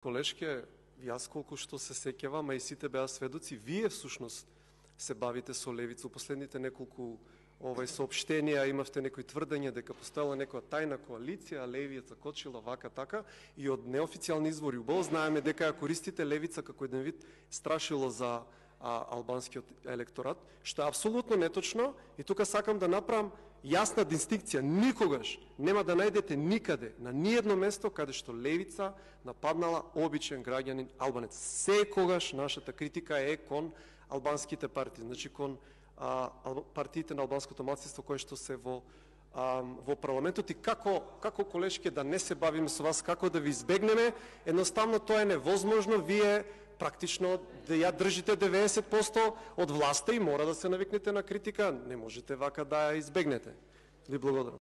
Колешке, јас колку што се сеќавам, а и сите беа сведоци, вие всушност се бавите со левица. У последните неколку овај сообщенија имавте некои тврдења дека постоела некоја тајна коалиција, левица кочила вака така и од неофицијални извори убаво знаеме дека ја користите левица како еден вид страшило за а, албанскиот електорат, што е апсолутно неточно и тука сакам да направам јасна дистинкција. Никогаш нема да најдете никаде, на ниедно место каде што левица нападнала обичен граѓанин албанец. Секогаш нашата критика е кон албанските партии, значи кон а, партиите на албанското младсинство кои што се во а, во парламентот и како како колешке да не се бавиме со вас, како да ви избегнеме, едноставно тоа е невозможно. Вие практично да ја држите 90% од власта и мора да се навикнете на критика. Не можете вака да ја избегнете. Ви благодарам.